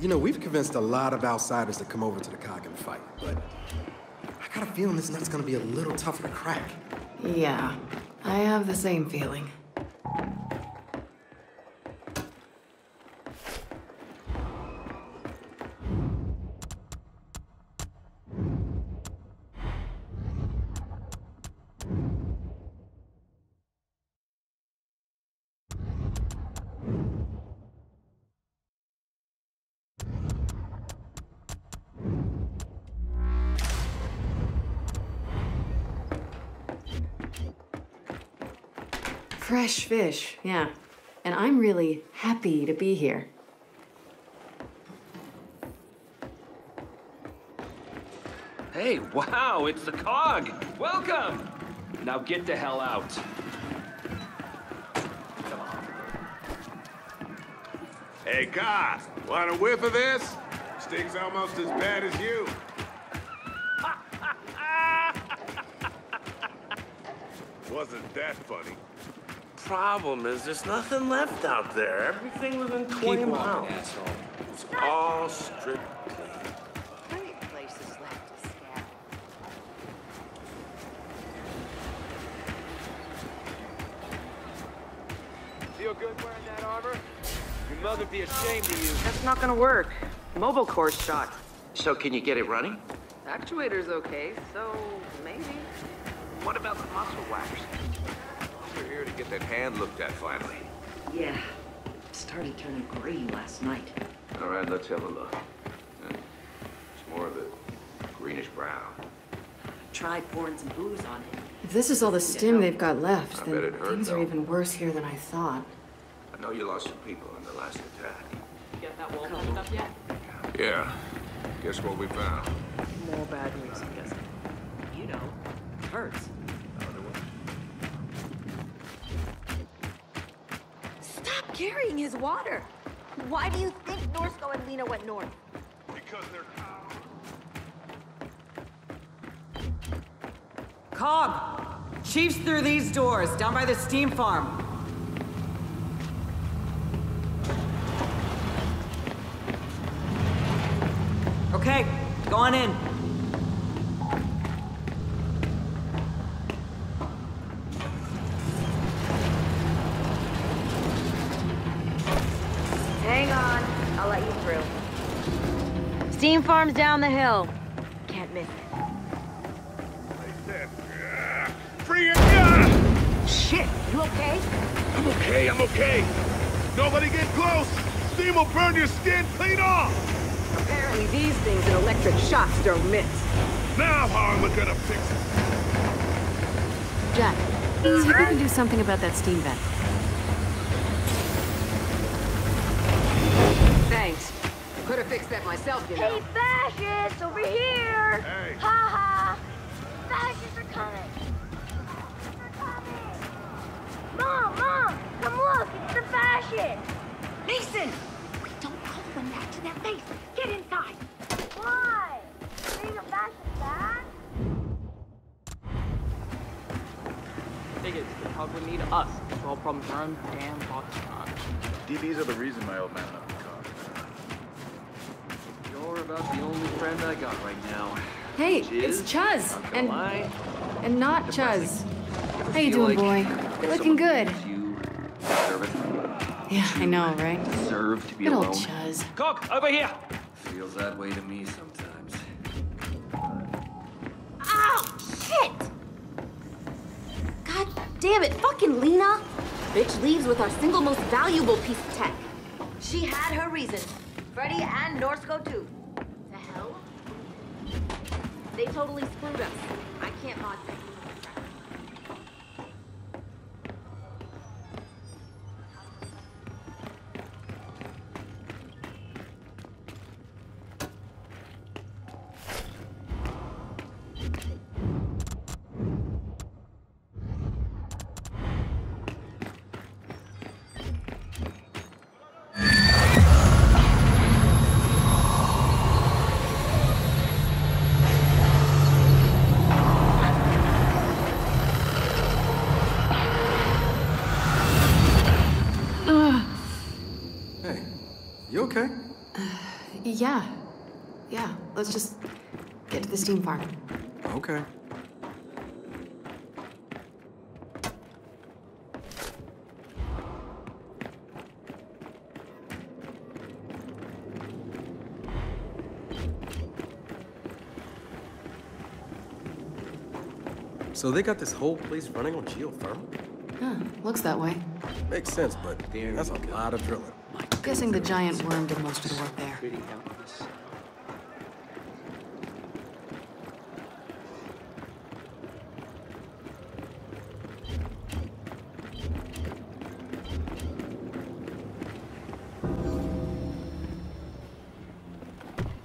You know, we've convinced a lot of outsiders to come over to the cog and fight, but I got a feeling this nut's gonna be a little tougher to crack. Yeah, I have the same feeling. Fresh fish, yeah. And I'm really happy to be here. Hey, wow, it's the COG! Welcome! Now get the hell out. Hey, Goss, want a whiff of this? Stinks almost as bad as you. Wasn't that funny? Problem is, there's nothing left out there. Everything was in 20 Keep miles. walking, asshole. It's all stripped clean. Great places left to scatter. Feel good wearing that armor? Your mother'd be ashamed of you. That's not gonna work. Mobile core's shot. So can you get it running? Actuator's okay, so maybe. What about the muscle wax? We're here to get that hand looked at finally. Yeah. Started turning green last night. All right, let's have a look. It's more of a greenish brown. Try pouring some booze on it. If this is all the stim they've got left, I then bet it hurt, things are even worse here than I thought. I know you lost some people in the last attack. You got that wall punched up yet? Yeah. Guess what we found? More bad news, I'm guessing. You know, hurts. Stop carrying his water. Why do you think Norsko and Lena went north? Because they're Cog! Chief's through these doors, down by the steam farm. Okay, go on in. Through. Steam farm's down the hill. Can't miss it. Free it! Shit, you okay? I'm okay, I'm okay. Nobody get close! Steam will burn your skin clean off! Apparently these things and electric shocks don't mix. Now how am I gonna fix it? Jack, see if we can do something about that steam vent. Thanks. Could have fixed that myself, you know. Hey, over here! Hey. Ha ha! Fascists are coming! Fascists are coming! Mom, Mom, come look, it's the fascists! Mason! We don't call them that to their face. Get inside. Why? Being a fascist bad? Figured the Cog would need us to solve problems in our own damn bodies. DBs are the reason my old man left the car. You're about the I got right now. Hey, Which it's Chuz, and lie, and not. Chuz. How you doing, like boy? You're looking good. You it. Yeah, I know, right? Deserve to be Good old. Chuz. Cog, over here! Feels that way to me sometimes. Ow! Shit! God damn it, fucking Lena! Bitch leaves with our single most valuable piece of tech. She had her reasons. Freddy and Norsko too. They totally screwed us. I can't mod them. Yeah. Yeah, let's just get to the steam farm. Okay. So they got this whole place running on geothermal? Huh, looks that way. Makes sense, but that's a lot of drilling. Guessing the giant worm did most of the work there.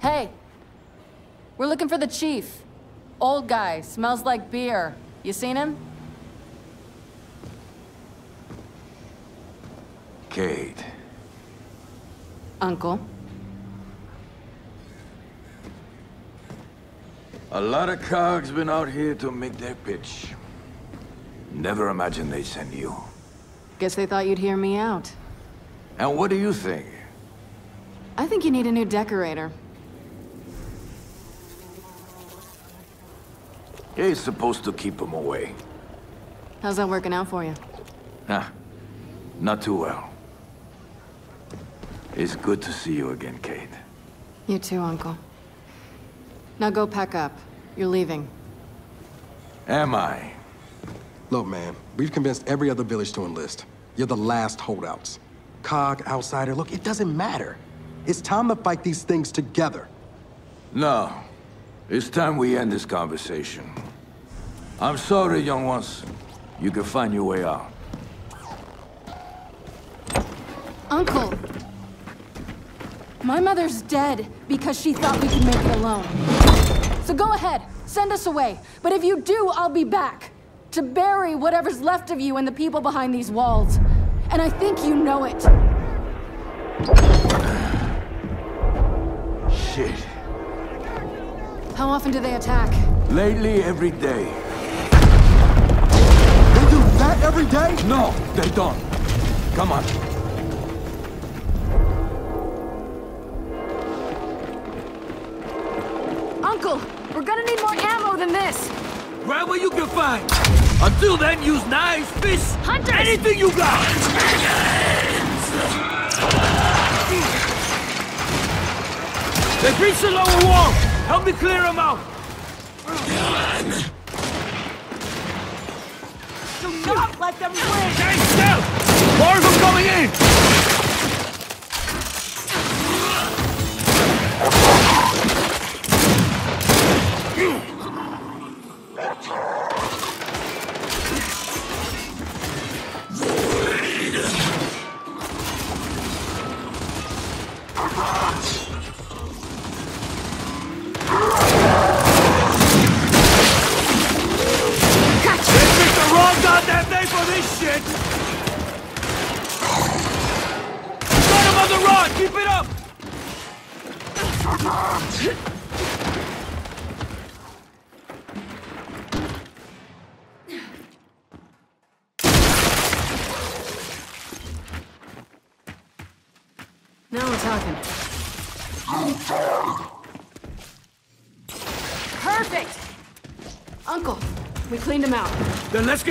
Hey! We're looking for the chief. Old guy, smells like beer. You seen him? Kait. Uncle. A lot of cogs been out here to make their pitch. Never imagined they'd send you. Guess they thought you'd hear me out. And what do you think? I think you need a new decorator. He's supposed to keep them away. How's that working out for you? Huh. Not too well. It's good to see you again, Kait. You too, Uncle. Now go pack up. You're leaving. Am I? Look, man, we've convinced every other village to enlist. You're the last holdouts. Cog, outsider, look, it doesn't matter. It's time to fight these things together. No. It's time we end this conversation. I'm sorry, young ones. You can find your way out. Uncle! My mother's dead because she thought we could make it alone. So go ahead, send us away. But if you do, I'll be back. To bury whatever's left of you and the people behind these walls. And I think you know it. Shit. How often do they attack? Lately, every day. They do that every day? No, they don't. Come on. Grab what you can find. Until then, use knives, fists, Hunters! anything you got. They reached the lower wall. Help me clear them out. Do not let them win! Stay still. More of them coming in.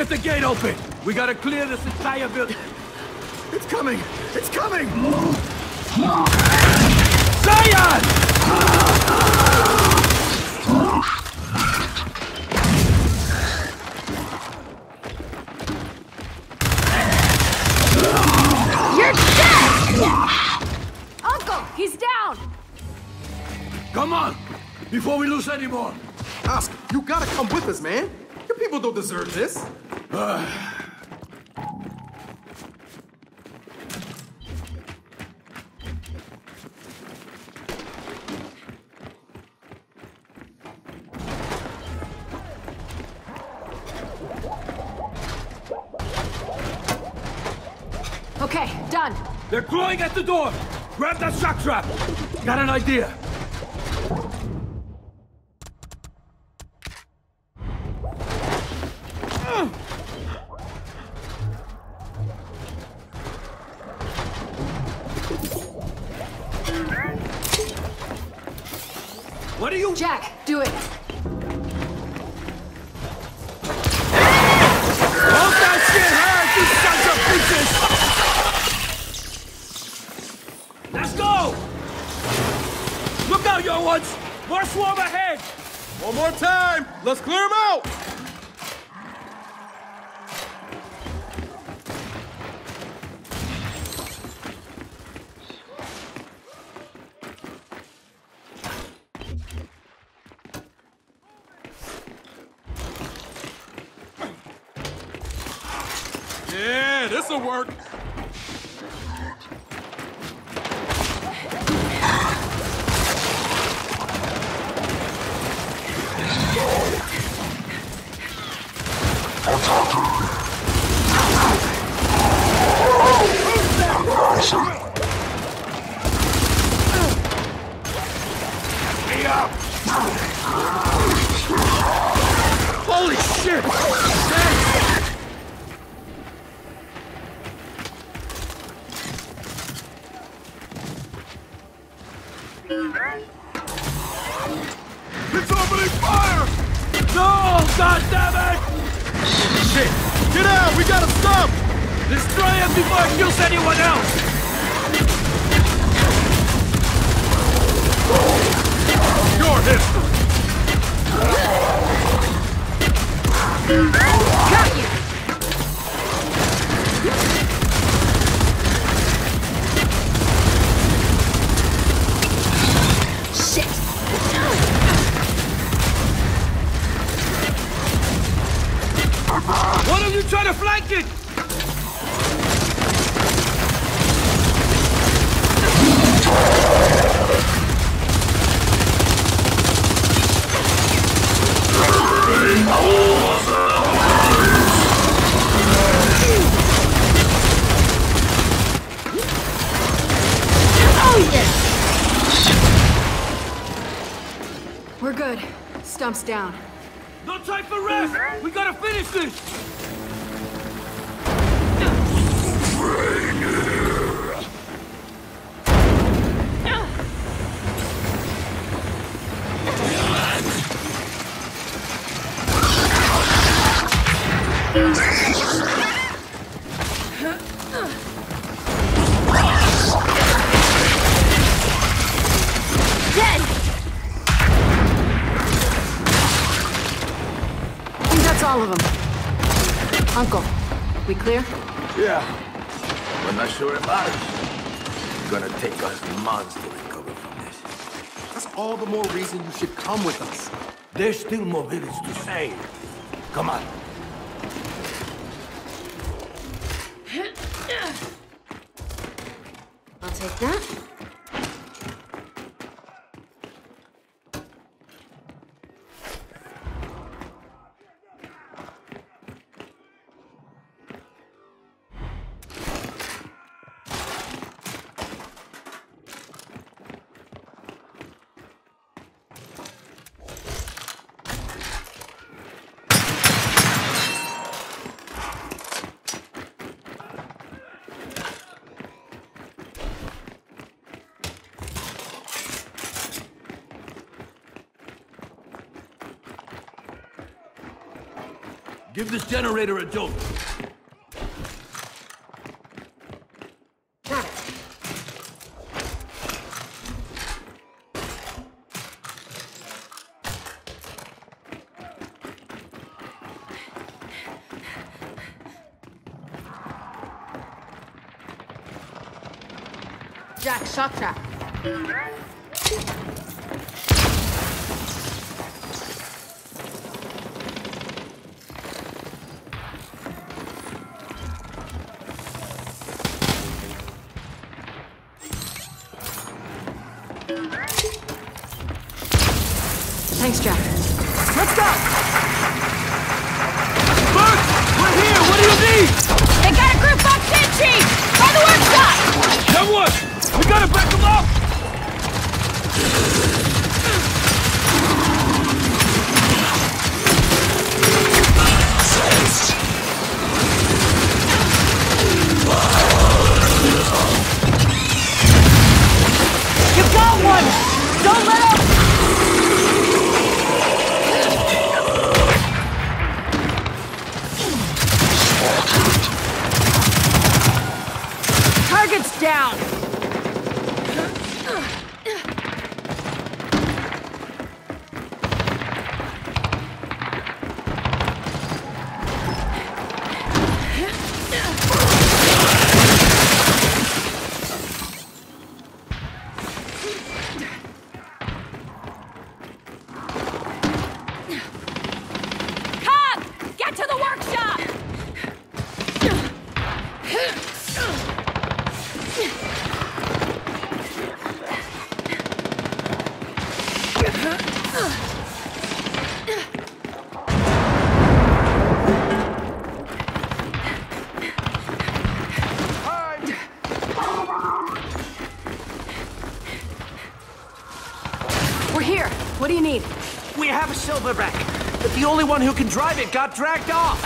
Get the gate open. We gotta clear this entire building. It's coming! It's coming! Zion! You're dead! Uncle, he's down! Come on, before we lose any more. Oscar, you gotta come with us, man. Your people don't deserve this. Okay, done. They're clawing at the door. Grab that shock trap. Got an idea. Música down. village to this generator a joke. Jack, shock trap. drive it got dragged off.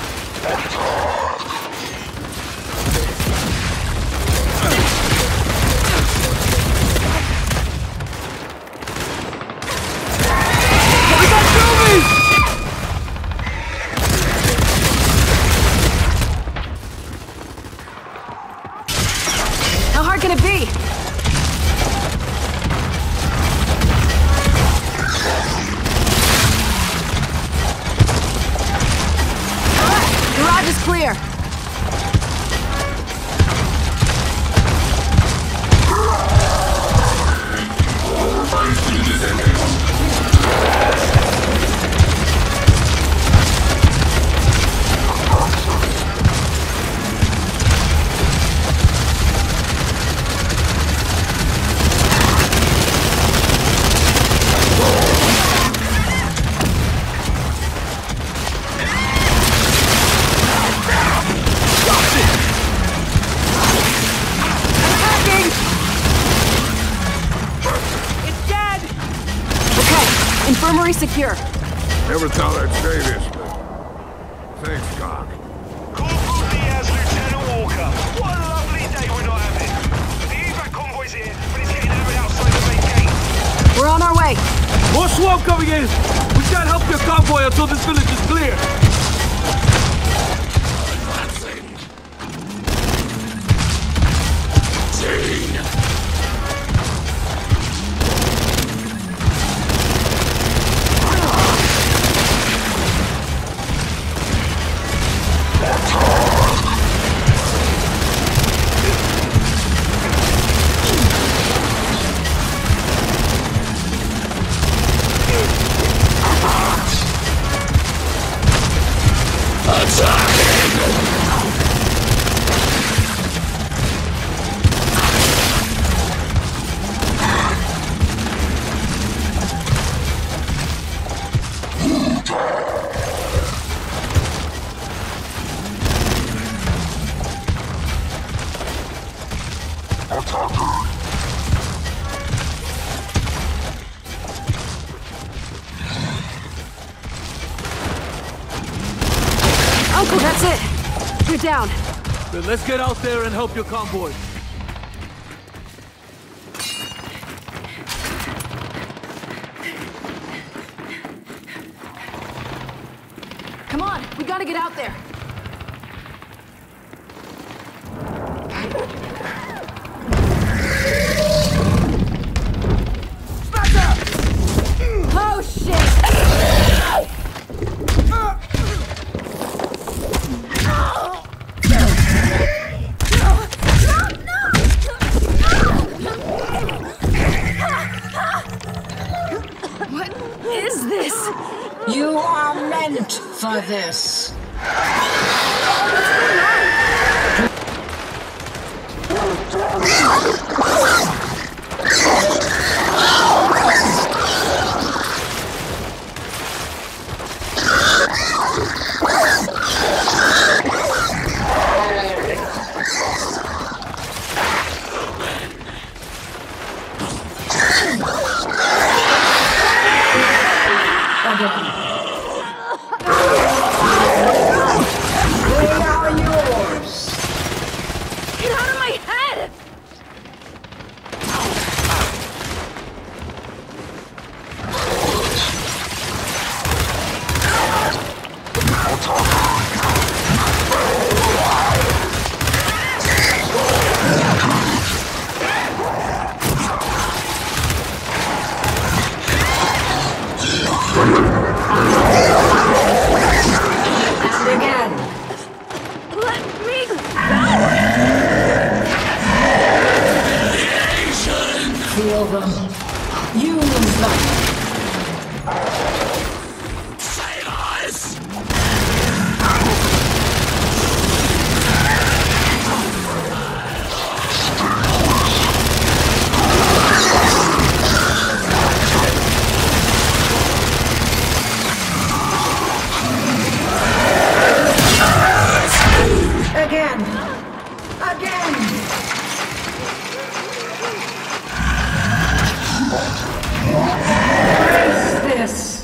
Uncle, that's it! You're down. Then let's get out there and help your convoy. Come on, we gotta get out there. this. again! What is this?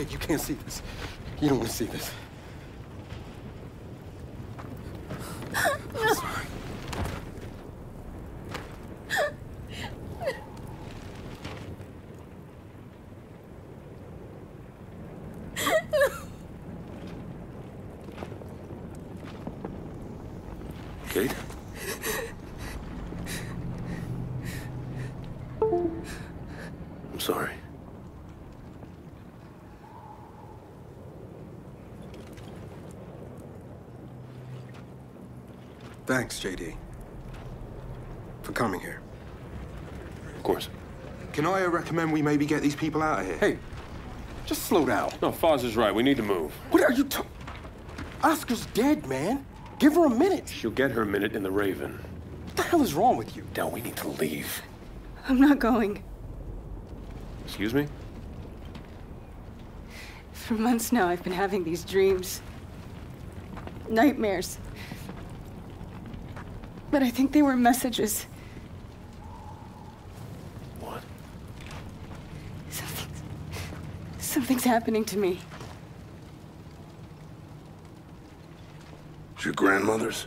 Kait, you can't see this. You don't want to see this. Kait? I'm sorry. Thanks, JD. For coming here. Of course. Can I uh, recommend we maybe get these people out of here? Hey, just slow down. No, Fahz is right. We need to move. What are you talking? Oscar's dead, man. Give her a minute. She'll get her a minute in the Raven. What the hell is wrong with you? Now we need to leave. I'm not going. Excuse me? For months now, I've been having these dreams. Nightmares. But I think they were messages. What? Something's, something's happening to me. It's your grandmother's?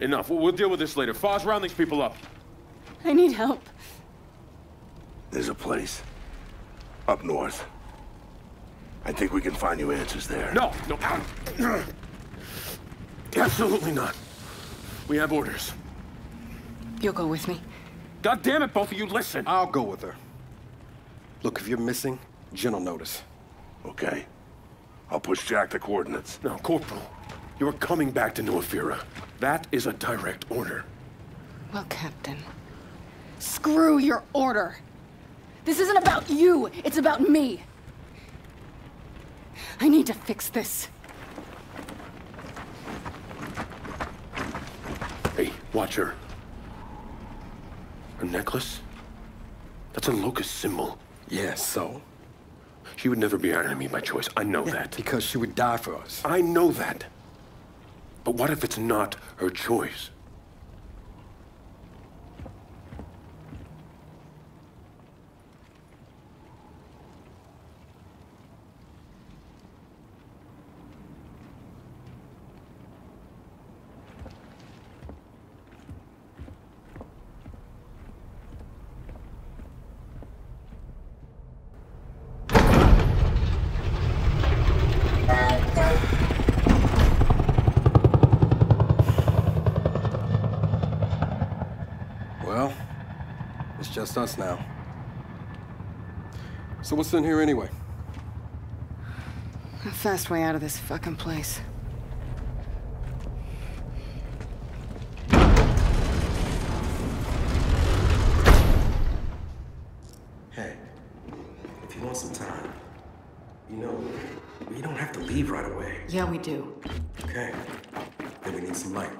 Enough. We'll, we'll deal with this later. Fahz, round these people up. I need help. There's a place. Up north. I think we can find you answers there. No, no. Absolutely not. We have orders. You'll go with me. God damn it, both of you, listen. I'll go with her. Look, if you're missing, Jinn will notice. Okay. I'll push Jack the coordinates. No, Corporal. You are coming back to New Ephyra. That is a direct order. Well, Captain, screw your order. This isn't about you, it's about me. I need to fix this. Hey, watch her. Her necklace? That's a locust symbol. Yeah, so? She would never be our enemy by choice. I know that. Because she would die for us. I know that. But what if it's not her choice? us now. So what's in here anyway? A fast way out of this fucking place. Hey, if you want some time, you know, we don't have to leave right away. Yeah, we do. Okay, then we need some light.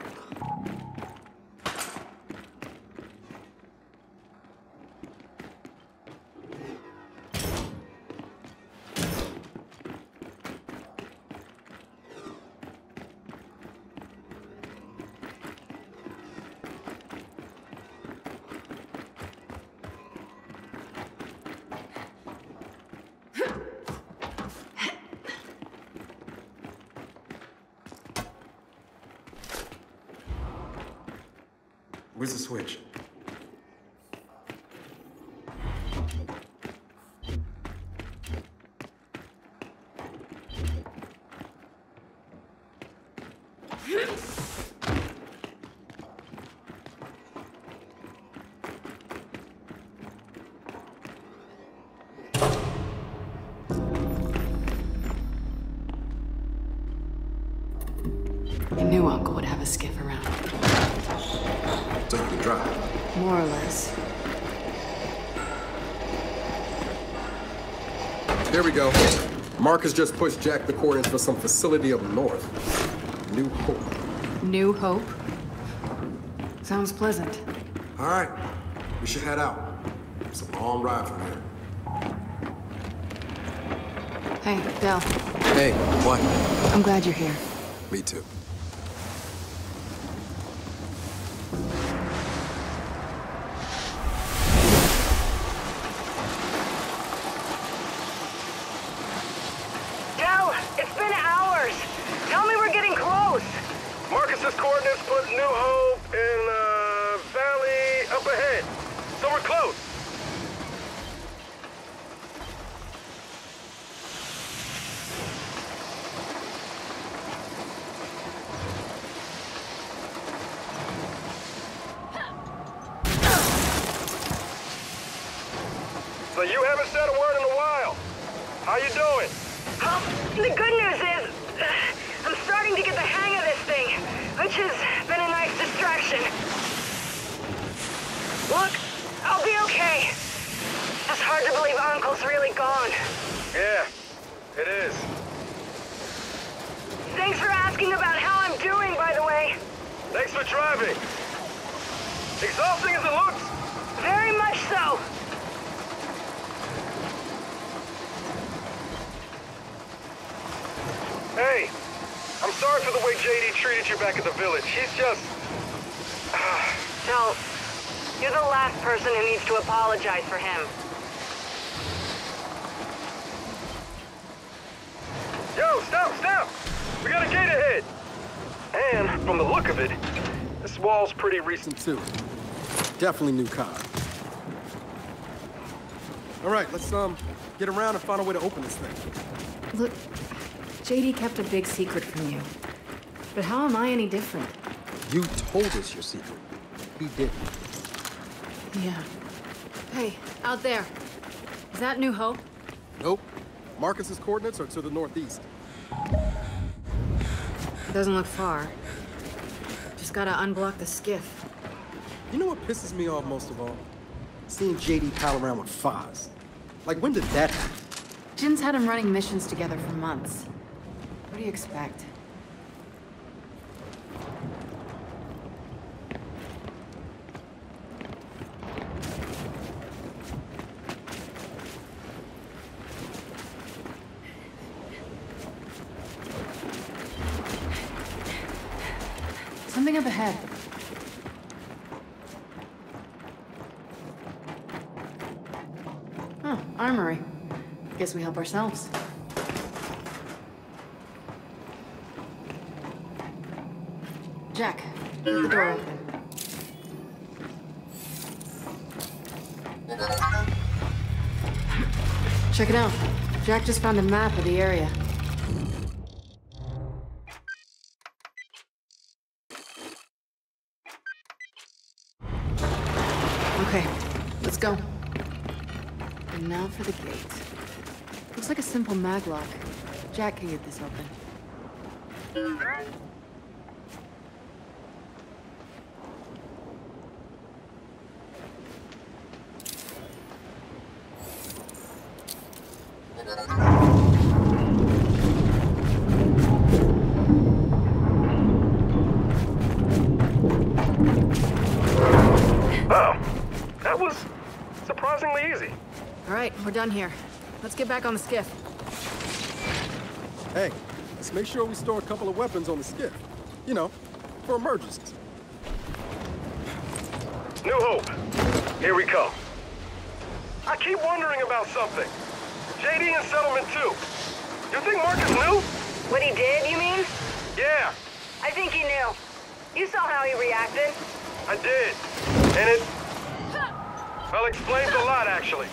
Marcus just pushed Jack the coordinates for some facility up north. New Hope. New Hope? Sounds pleasant. All right, we should head out. It's a long ride from here. Hey, Del. Hey, what? I'm glad you're here. Me too. Del, it's been hours. Tell me we're getting close. Marcus's coordinates put New Hope in, uh, valley up ahead. So we're close. So you haven't said a word in a while. How you doing? Um, the good news is, uh, I'm starting to get the hang of this thing, which has been a nice distraction. Look, I'll be okay. It's hard to believe Uncle's really gone. Yeah, it is. Thanks for asking about how I'm doing, by the way. Thanks for driving. Exhausting as it looks. Very much so. Hey, I'm sorry for the way JD treated you back at the village. He's just... No, you're the last person who needs to apologize for him. Yo, stop, stop! We got a gate ahead! And, from the look of it, this wall's pretty recent too. Definitely new car. All right, let's um get around and find a way to open this thing. Look, JD kept a big secret from you. But how am I any different? You told us your secret. He didn't. Yeah. Hey, out there. Is that New Hope? Nope. Marcus's coordinates are to the northeast. Doesn't look far. Just gotta unblock the skiff. You know what pisses me off most of all? Seeing JD pal around with Fahz. Like, when did that happen? Jinn's had him running missions together for months. Do you expect? Something up ahead. Oh, armory. Guess we help ourselves. Jack, Check it out. Jack just found a map of the area. Okay, let's go. And now for the gate. Looks like a simple maglock. Jack can get this open. We're done here. Let's get back on the skiff. Hey, let's make sure we store a couple of weapons on the skiff. You know, for emergencies. New Hope, here we come. I keep wondering about something. JD and Settlement 2. You think Marcus knew? What he did, you mean? Yeah, I think he knew. You saw how he reacted. I did. And it... Well, explains a lot, actually.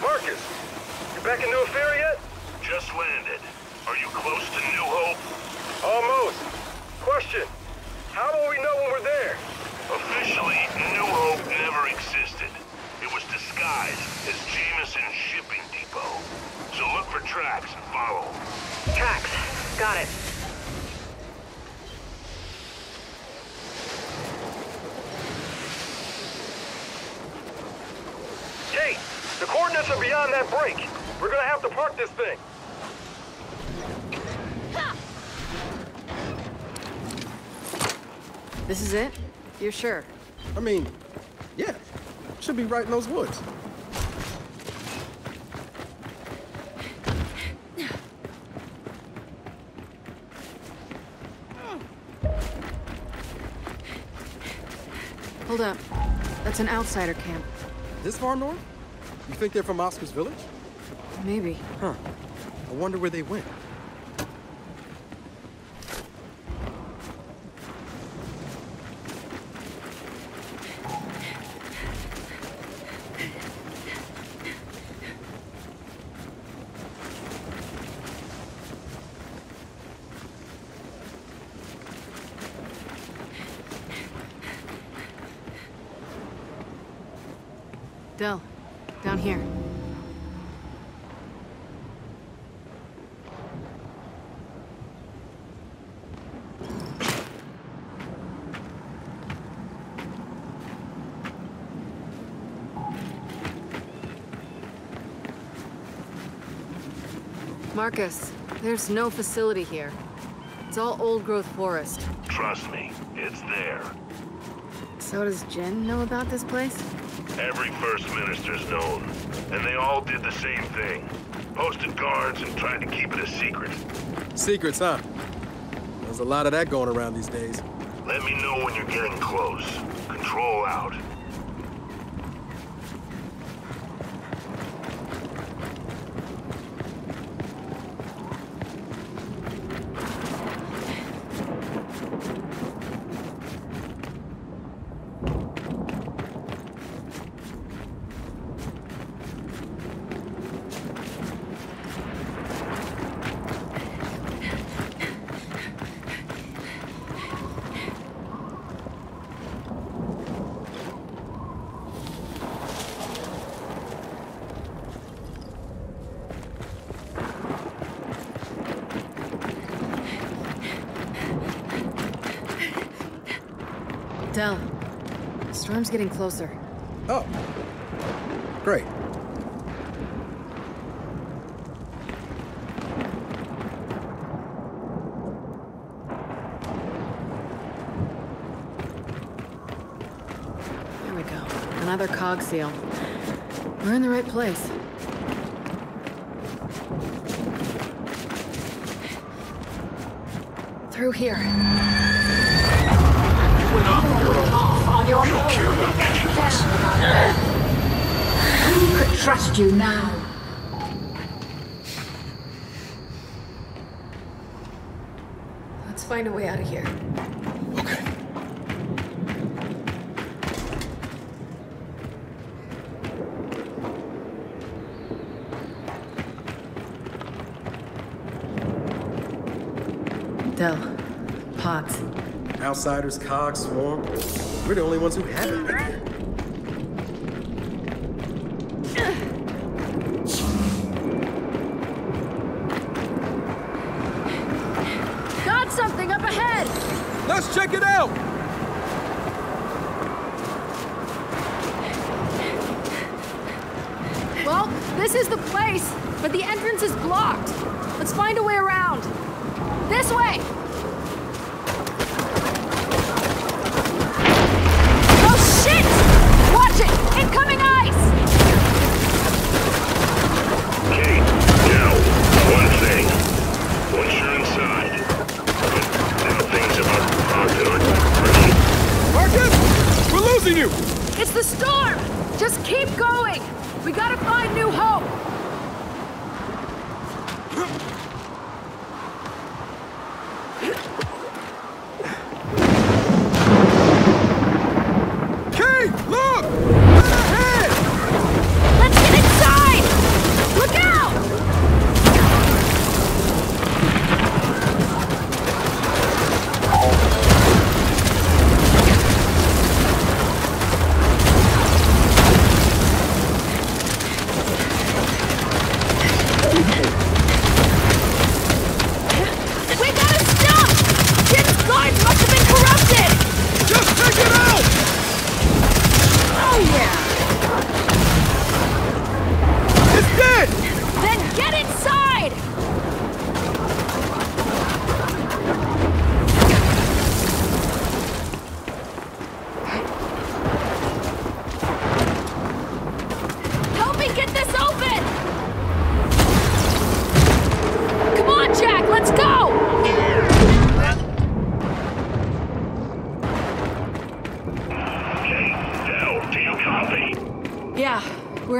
Kids, you read? Marcus, you back in New Ephyra yet? Just landed. Are you close to New Hope? Almost. Question. How will we know when we're there? Officially, New Hope never existed. It was disguised as Jameson's shipping depot. So look for tracks and follow. Tracks. Got it. Kait, the coordinates are beyond that break. We're gonna have to park this thing. This is it? You're sure? I mean, yeah. Should be right in those woods. Hold up. That's an outsider camp. This far north? You think they're from Oscar's village? Maybe. Huh. I wonder where they went. Del, down here. Marcus, there's no facility here. It's all old-growth forest. Trust me, it's there. So does Jinn know about this place? Every First Minister's known, and they all did the same thing. Posted guards and tried to keep it a secret. Secrets, huh? There's a lot of that going around these days. Let me know when you're getting close. Control out. Del, the storm's getting closer. Oh. Great. There we go. Another cog seal. We're in the right place. Through here. Could trust you now? Let's find a way out of here. Del, pods. Outsiders, cogs, swarm. We're the only ones who have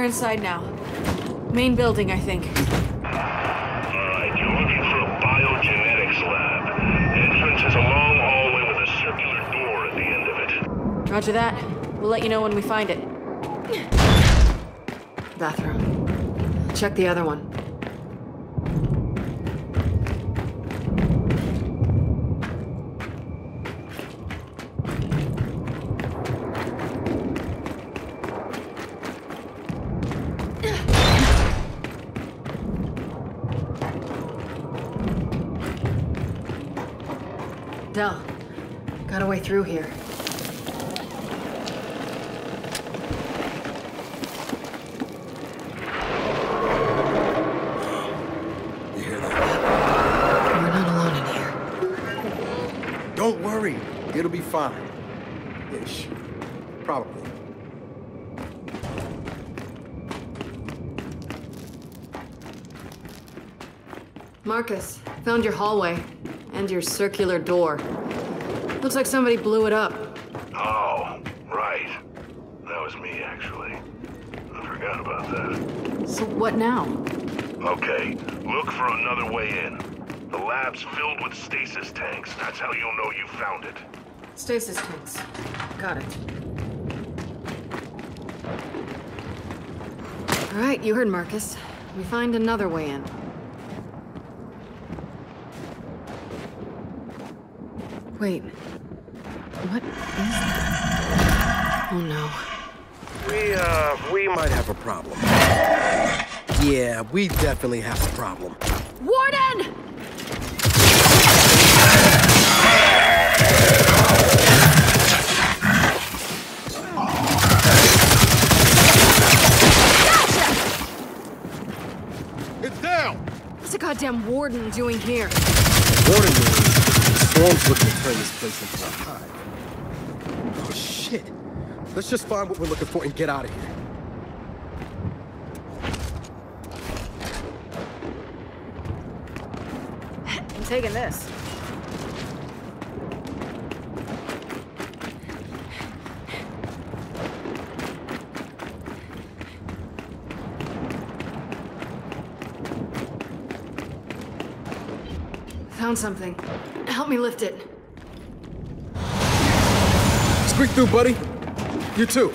we're inside now. Main building, I think. Alright, you're looking for a biogenetics lab. Entrance is a long hallway with a circular door at the end of it. Roger that. We'll let you know when we find it. Bathroom. Check the other one. Through here. You hear that? We're not alone in here. Don't worry. It'll be fine. Ish. Probably. Marcus, found your hallway and your circular door. Looks like somebody blew it up. Oh, right. That was me, actually. I forgot about that. So what now? Okay, look for another way in. The lab's filled with stasis tanks. That's how you'll know you found it. Stasis tanks. Got it. All right, you heard Marcus. We find another way in. Wait. What is that? Oh no. We, uh, we might have a problem. Yeah, we definitely have a problem. Warden! It's down! What's a goddamn warden doing here? Warning me, Storm's looking to turn this place into a hive. Shit. Let's just find what we're looking for and get out of here. I'm taking this. Found something. Help me lift it. Squeak through, buddy. You too.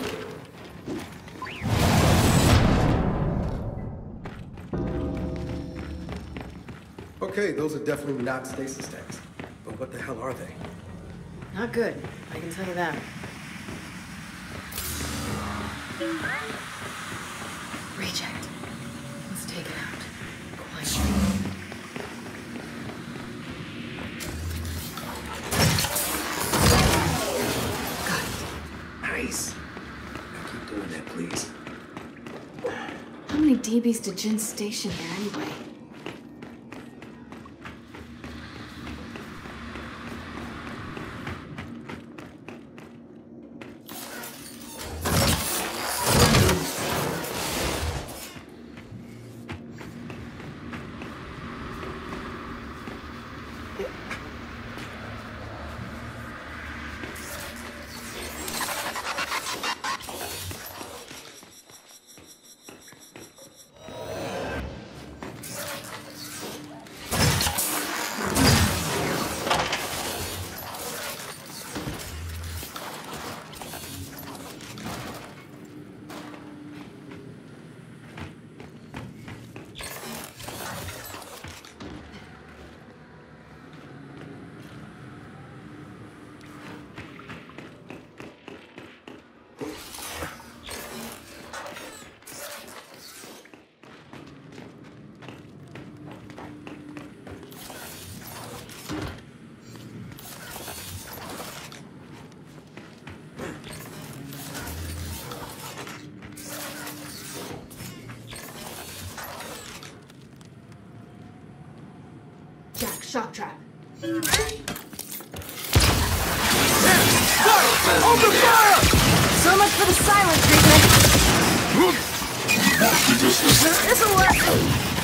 Okay, those are definitely not stasis tanks. But what the hell are they? Not good, I can tell you that. Reject. Let's take it out. Quietly. Nice. Now keep doing that, please. DBs Jinn station here anyway? Shock trap. Open fire! So much for the silent treatment. This'll work.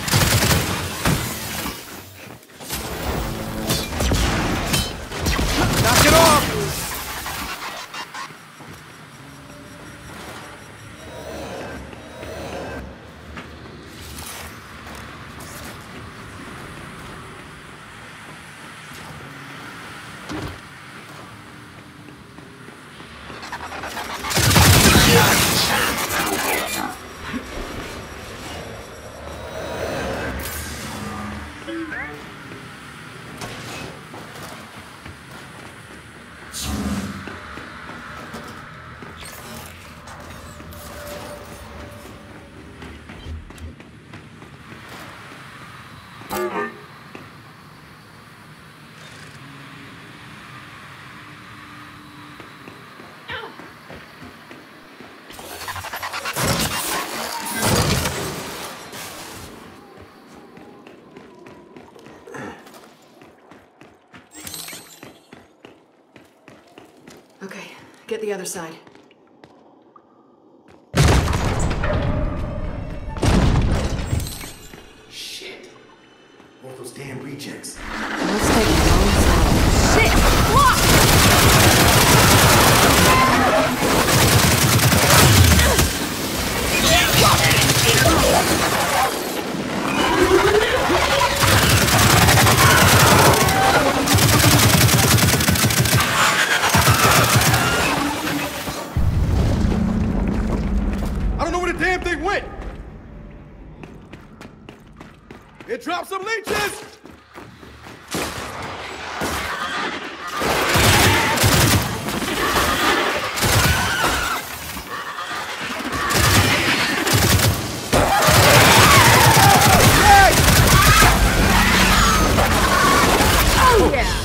The other side.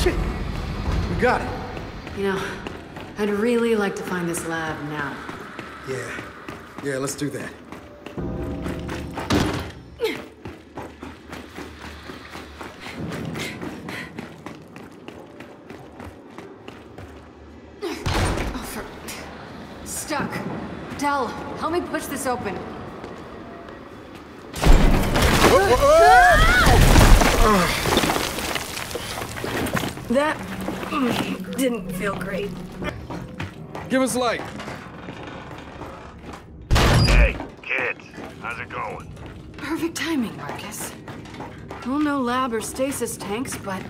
Yeah! We got it. You know, I'd really like to find this lab now. Yeah. Yeah, let's do that. Oh, for... Stuck. Del, help me push this open. Ah! Ah! That didn't feel great. Give us light. Hey, kids, how's it going? Perfect timing, Marcus. Well, no lab or stasis tanks, but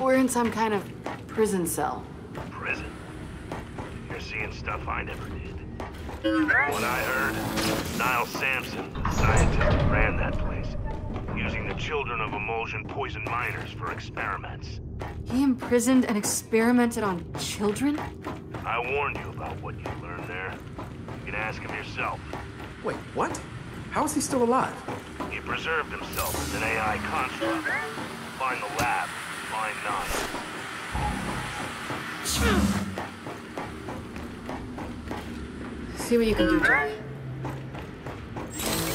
we're in some kind of prison cell. Prison. You're seeing stuff I never did. What I heard, Niles Samson, the scientist who ran that place, using the children of Imulsion poison miners for experiments. He imprisoned and experimented on children? I warned you about what you learned there. You can ask him yourself. Wait, what? How is he still alive? He preserved himself as an AI construct. Find the lab, find Niles. See what you can do, Jack.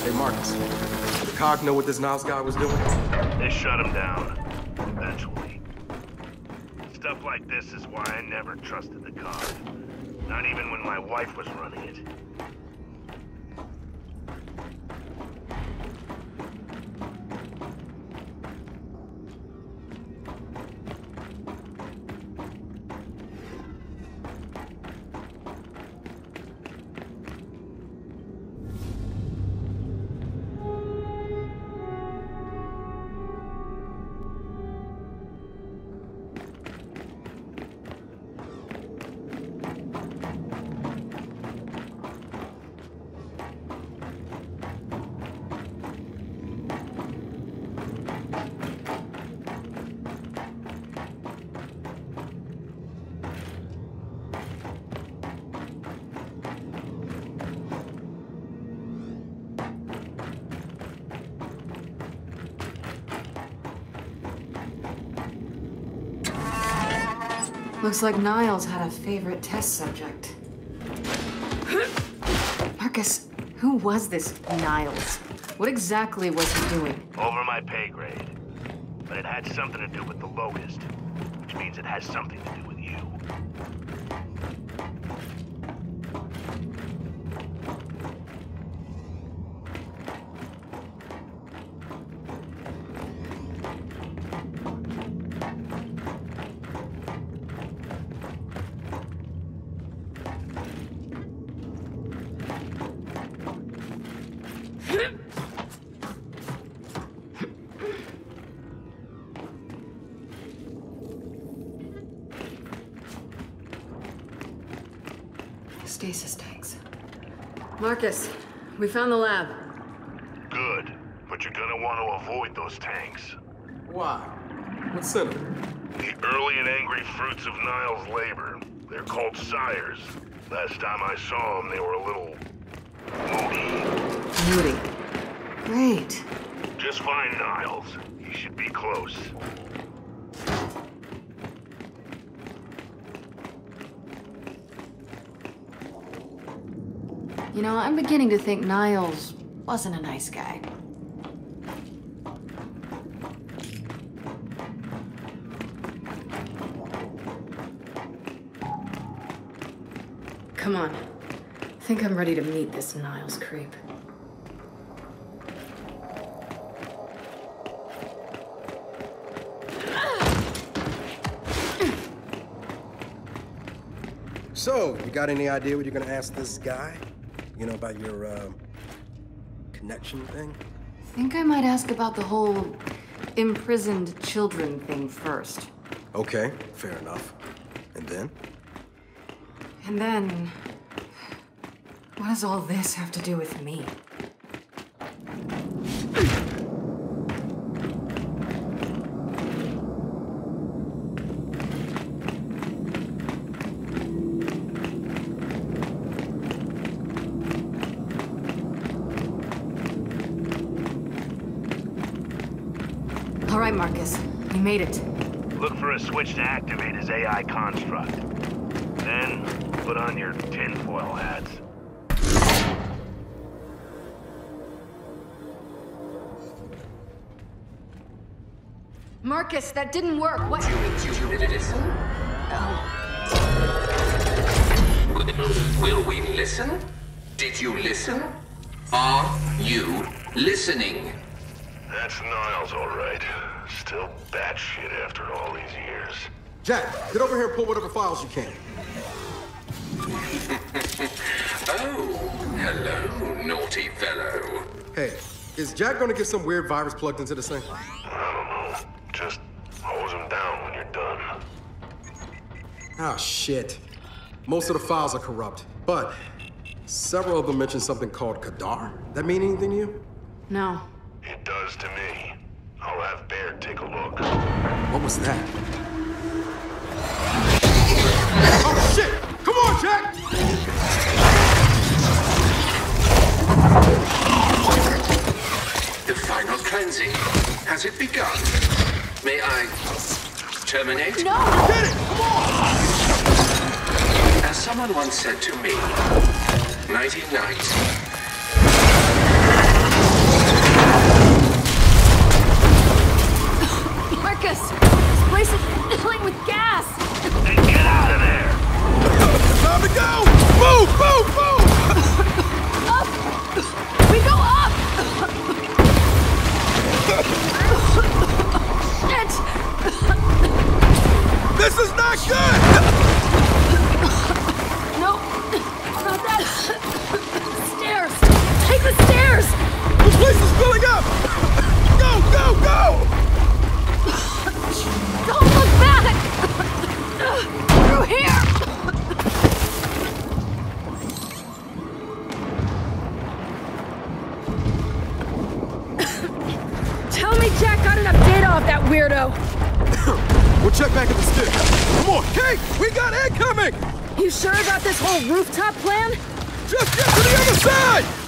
Hey, Marcus. Did the COG know what this Niles guy was doing? They shut him down. Eventually. Stuff like this is why I never trusted the COG. Not even when my wife was running it. Looks like Niles had a favorite test subject. Marcus, who was this Niles? What exactly was he doing? Over my pay grade. but it had something to do with the Locust, which means it has something to do we found the lab. Good, but you're gonna want to avoid those tanks. Why? What's in it? The early and angry fruits of Niles' labor. They're called sires. Last time I saw them, they were a little moody. Moody. Great. Just find Niles. He should be close. You know, I'm beginning to think Niles wasn't a nice guy. Come on. I think I'm ready to meet this Niles creep. So, you got any idea what you're gonna ask this guy? You know, about your, um, connection thing? I think I might ask about the whole imprisoned children thing first. Okay, fair enough. And then? And then. What does all this have to do with me? All right, Marcus. We made it. Look for a switch to activate his AI construct. Then, put on your tinfoil hats. Marcus, that didn't work. What? Did you listen? Will we listen? Did you listen? Are you listening? That's Niles, all right. Still batshit after all these years. Jack, get over here and pull whatever files you can. oh, hello, naughty fellow. Hey, is Jack gonna get some weird virus plugged into this thing? I don't know. Just hose him down when you're done. Ah, shit. Most of the files are corrupt, but several of them mention something called Kadar. That mean anything to you? No. It does to me. I'll have Baird take a look. What was that? Oh, shit! Come on, Jack! The final cleansing. Has it begun? May I terminate? No! Get it! Come on! As someone once said to me, nighty night. Move! Move! Move! Up! We go up! Shit! This is not good! No! Not that! Stairs! Take the stairs! The place is filling up! Go! Go! Go! You sure about this whole rooftop plan? Just get to the other side!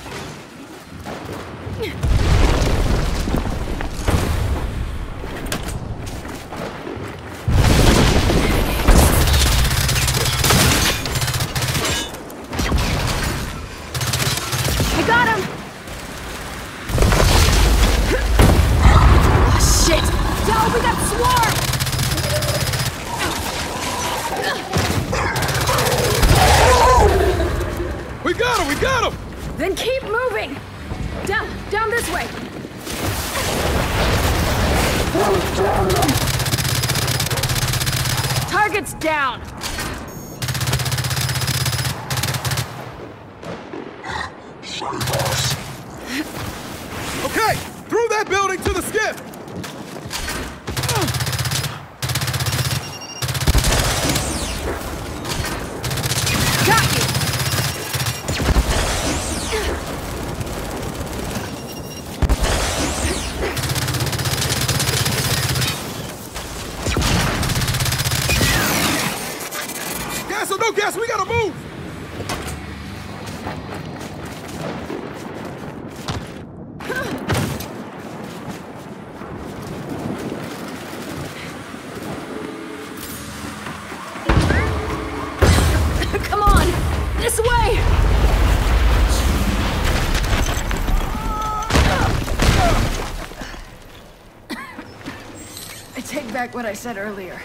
Back what I said earlier.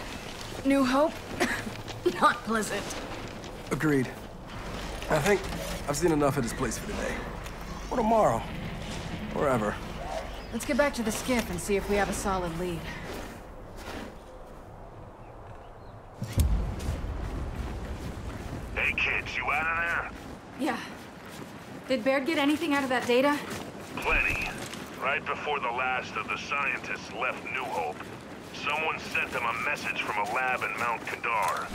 New Hope? Not pleasant. Agreed. I think I've seen enough of this place for today. Or tomorrow. or Wherever. Let's get back to the skiff and see if we have a solid lead. Hey kids, you out of there? Yeah. Did Baird get anything out of that data? Plenty. Right before the last of the scientists left New Hope, someone sent them a message from a lab in Mount Kadar,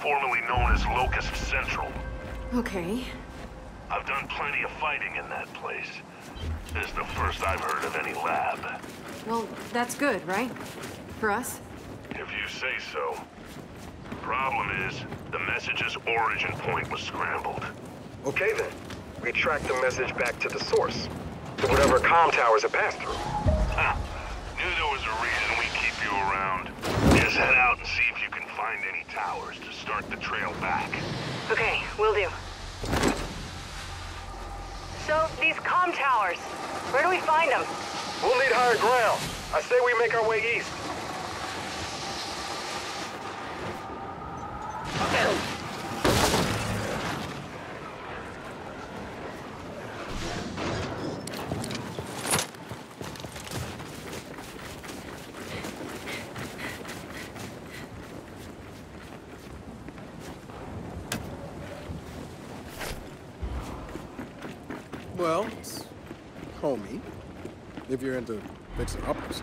formerly known as Locust Central. Okay. I've done plenty of fighting in that place. This is the first I've heard of any lab. Well, that's good, right? For us? If you say so. Problem is, the message's origin point was scrambled. Okay then. We track the message back to the source. To whatever comm towers it passed through. Ha! Knew there was a reason we keep you around. Just head out and see if you can find any towers to start the trail back. Okay, will do. So, these comm towers, where do we find them? We'll need higher ground. I say we make our way east. If you're into fixing uppers.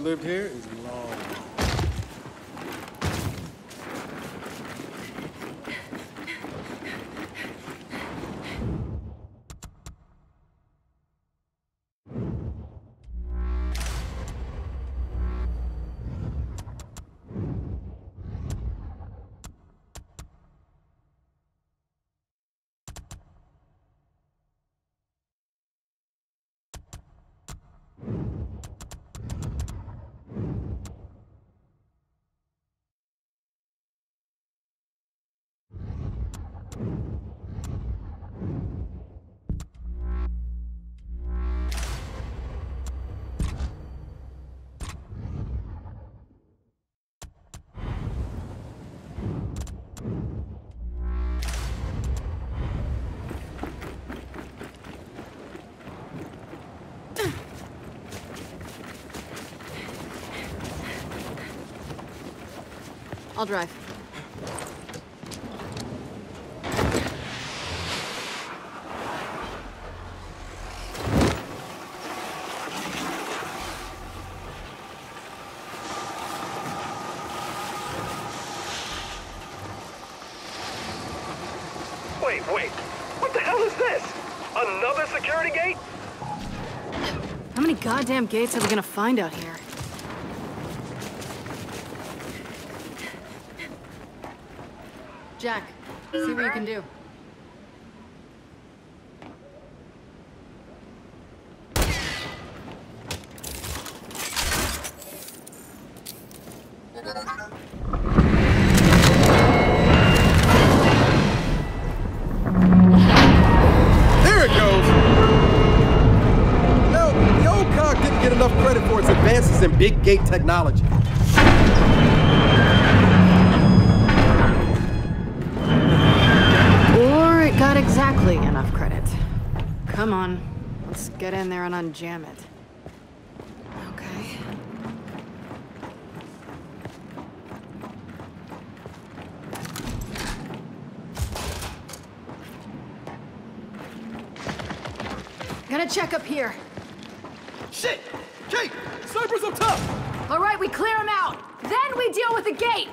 Whoever lived here I'll drive. Wait, wait. What the hell is this? Another security gate? How many goddamn gates are we gonna find out here? Jack, see what you can do. There it goes! No, the old cog didn't get enough credit for its advances in big gate technology. And unjam it. Okay. Gonna check up here. Shit! Kait! Snipers up top! All right, we clear them out. Then we deal with the gate.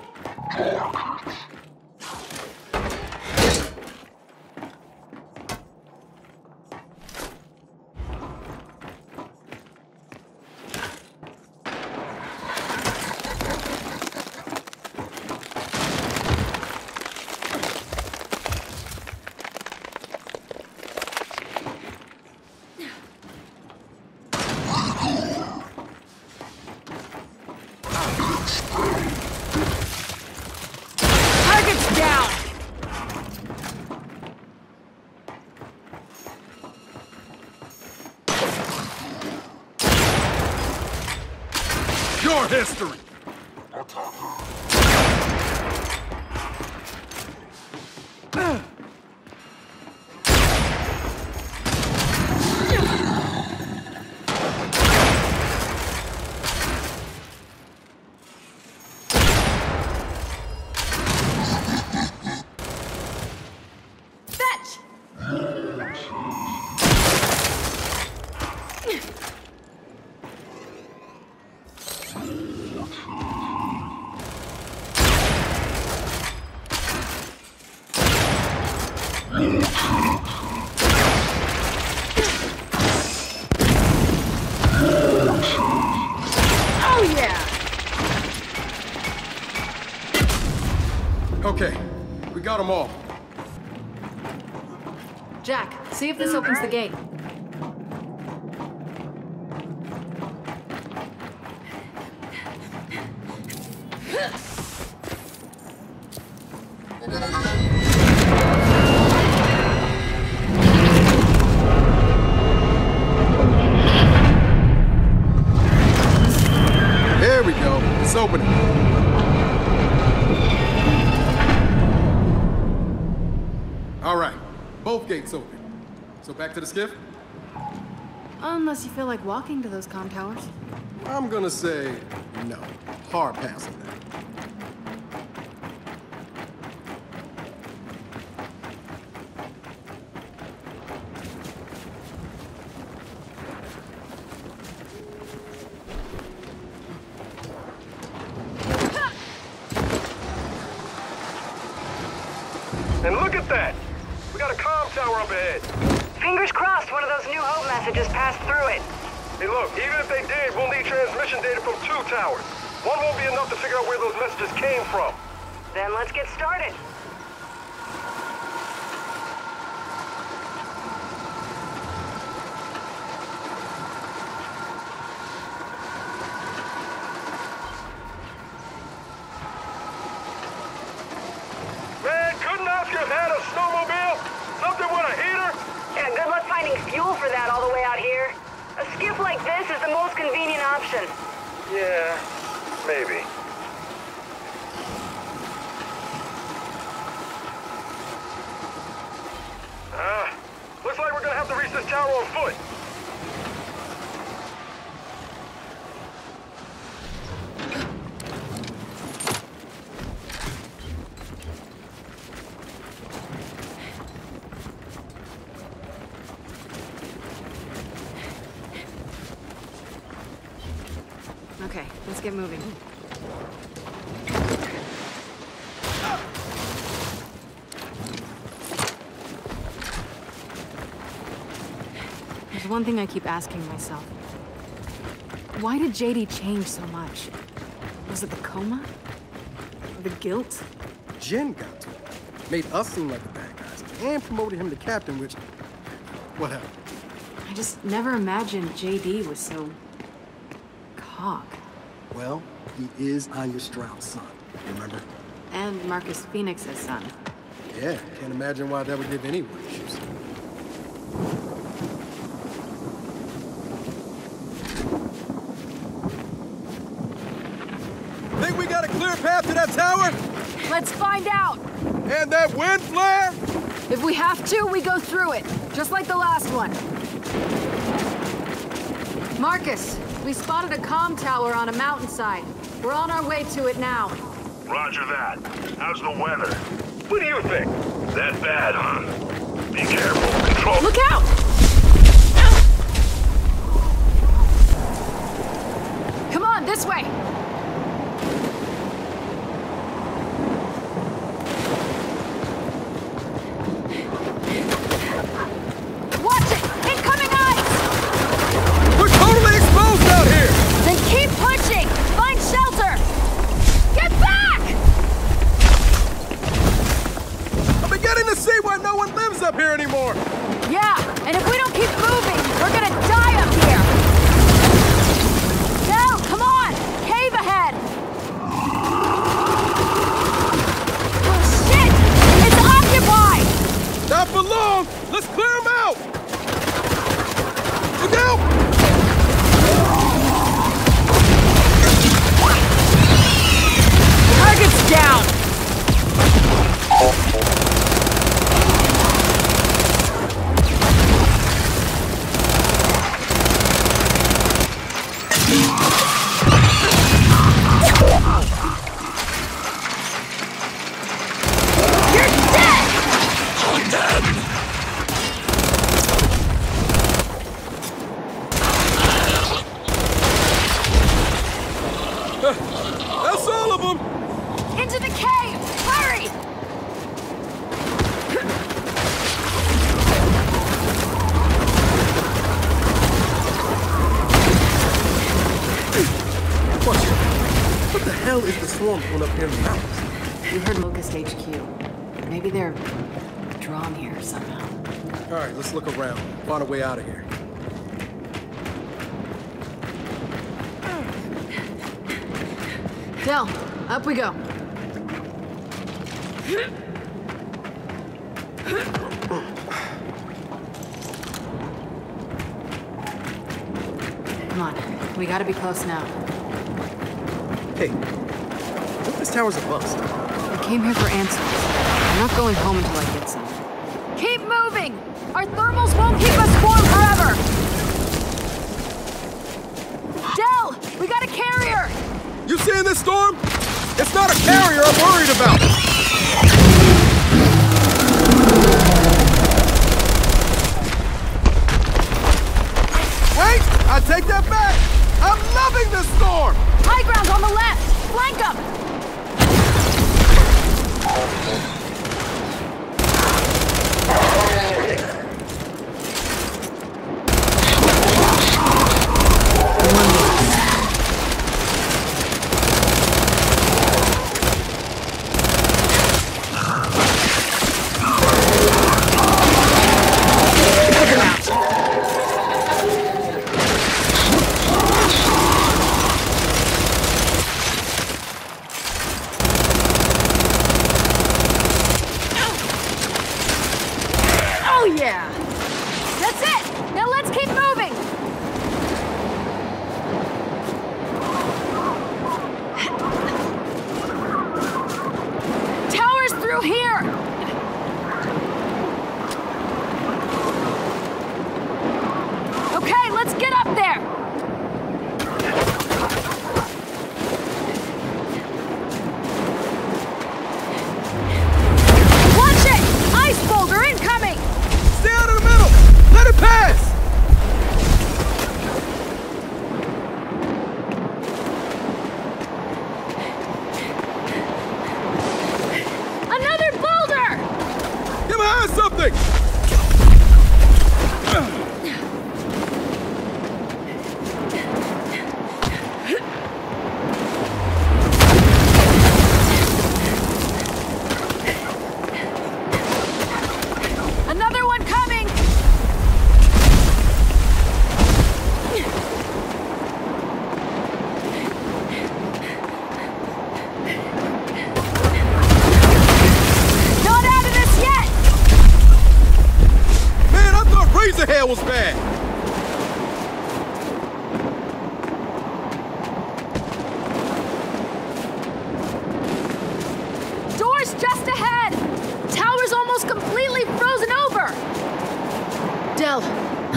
Target's down. Your history! All. Jack, see if this opens the gate. To the skiff? Unless you feel like walking to those com towers. I'm gonna say no. Hard pass on that. And look at that! We got a comm tower up ahead. Fingers crossed one of those New Hope messages passed through it. Hey, look, even if they did, we'll need transmission data from two towers. One won't be enough to figure out where those messages came from. Then let's get started. Man, couldn't ask you have had a snowmobile? Something with a heater? Yeah, good luck finding fuel for that all the way out here. A skiff like this is the most convenient option. Yeah, maybe. Ah, looks like we're gonna have to reach this tower on foot. Okay, let's get moving. There's one thing I keep asking myself. Why did JD change so much? Was it the coma? The guilt? Jinn got to it. Made us seem like the bad guys, and promoted him to captain, which... What happened? I just never imagined JD was so... cock. Well, he is Anya Stroud's son, remember? And Marcus Phoenix's son. Yeah, can't imagine why that would give anyone issues. Think we got a clear path to that tower? Let's find out! And that wind flare? If we have to, we go through it, just like the last one. Marcus, we spotted a comm tower on a mountainside. We're on our way to it now. Roger that. How's the weather? What do you think? That bad, huh? Be careful. Control. Look out! Come on, this way! Find a way out of here. Del, up we go. Come on, we gotta be close now. Hey, what if this tower's a bust? I came here for answers. I'm not going home until I get some. Keep moving! Our thermals won't keep us warm forever! Del! We got a carrier! You seeing this storm? It's not a carrier I'm worried about! Wait! I take that back! I'm loving this storm! High ground on the left! Flank them!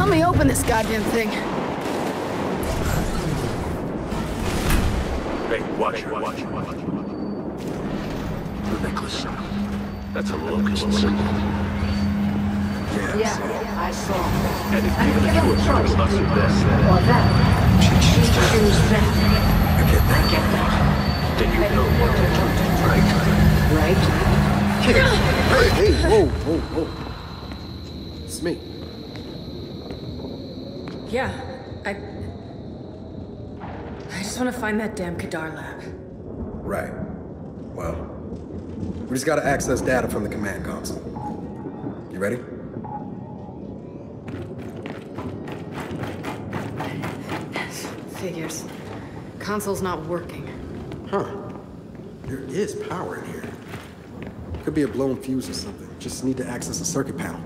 Help me open this goddamn thing. Hey, watch her, watch her, watch her. The necklace. That's a locust symbol. Yeah, I saw. And it's given a choice between us or this. Or that. She choose that. I get that. I get that. Then you know what to do, right? Right? Hey, hey, whoa, whoa, whoa. It's me. Yeah, I... I just want to find that damn Kadar lab. Right. Well, we just gotta access data from the command console. You ready? Figures. Console's not working. Huh. There is power in here. Could be a blown fuse or something. Just need to access the circuit panel.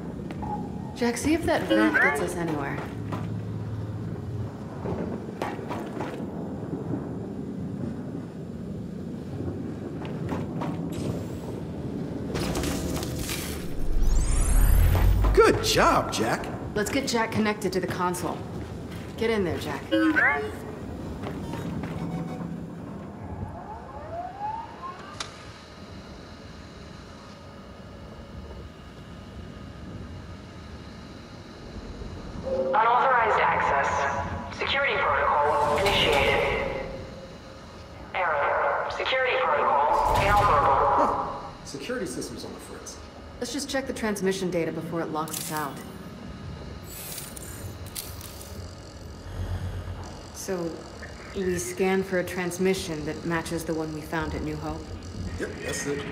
Jack, see if that vent gets us anywhere. Good job, Jack. Let's get Jack connected to the console. Get in there, Jack. Unauthorized access. Security protocol initiated. Error. Security protocol inoperable. Security systems on the fritz. Let's just check the transmission data before it locks us out. So, we scan for a transmission that matches the one we found at New Hope. Yep, that's it.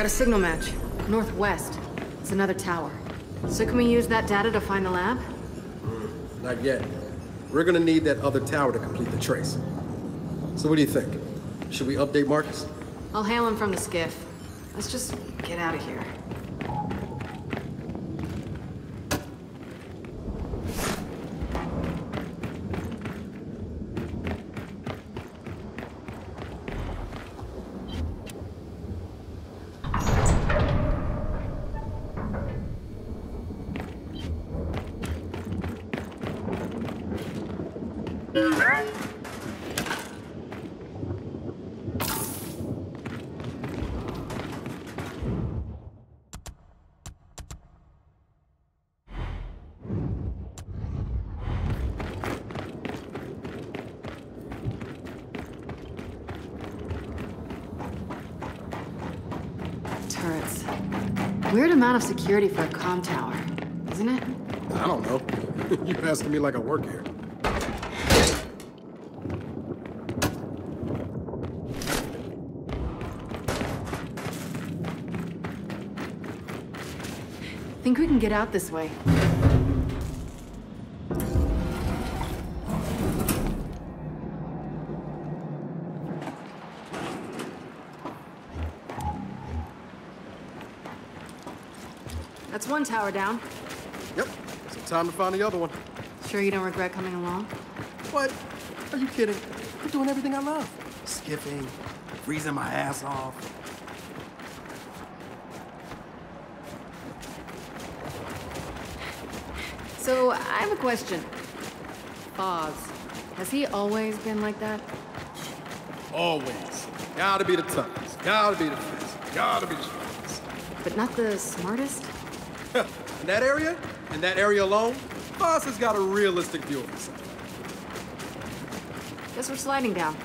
Got a signal match. Northwest. It's another tower. So can we use that data to find the lab? Hmm, not yet. We're gonna need that other tower to complete the trace. So what do you think? Should we update Marcus? I'll hail him from the skiff. Let's just get out of here. Weird amount of security for a comm tower, isn't it? I don't know. You're asking me like I work here. Think we can get out this way. Tower down. Yep. So time to find the other one. Sure you don't regret coming along? What? Are you kidding? I'm doing everything I love. Skipping, freezing my ass off. So, I have a question. Fahz, has he always been like that? Always. Gotta be the toughest. Gotta be the best. Gotta be the strongest. But not the smartest? That area, and that area alone, Fahz has got a realistic view of himself. Guess we're sliding down.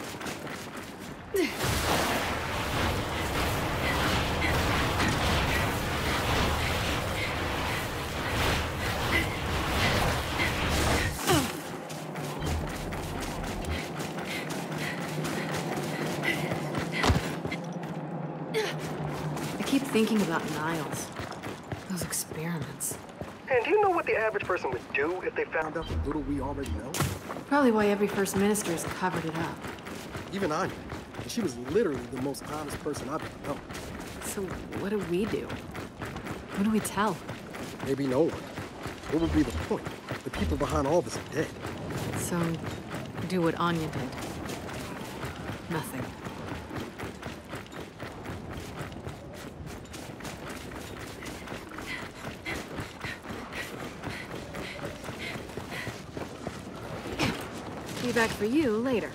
I keep thinking about Niles. Those experiments. And do you know what the average person would do if they found out the little we already know? Probably why every First Minister's covered it up. Even I knew. And she was literally the most honest person I've ever known. So what do we do? What do we tell? Maybe no one. What would be the point? The people behind all this are dead. So do what Anya did. Nothing. Be back for you later.